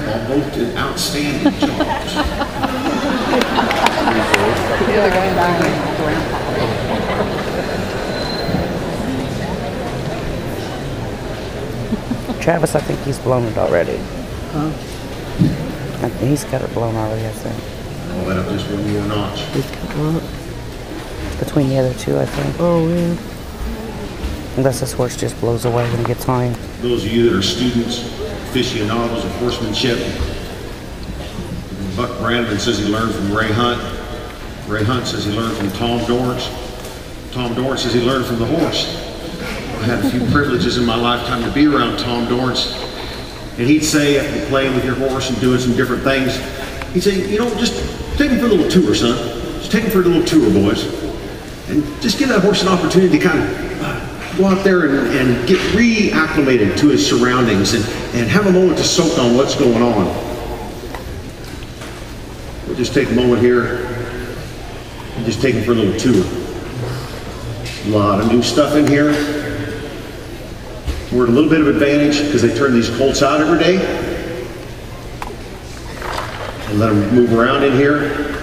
grandpa both did outstanding jobs. Travis, I think he's blown it already. Huh? He's got it blown already, I think. I'll let up just one more notch. Between the other two, I think. Oh, yeah. Unless this horse just blows away when it gets high. Those of you that are students, aficionados of horsemanship, Buck Brannaman says he learned from Ray Hunt. Ray Hunt says he learned from Tom Dorrance. Tom Dorrance says he learned from the horse. I had a few privileges in my lifetime to be around Tom Dorrance. And he'd say, after playing with your horse and doing some different things, he'd say, you know, just take him for a little tour, son. Just take him for a little tour, boys. And just give that horse an opportunity to kind of go out there and, and get reacclimated to his surroundings and, and have a moment to soak on what's going on. We'll just take a moment here and just take him for a little tour. A lot of new stuff in here. We're at a little bit of advantage because they turn these colts out every day and let them move around in here.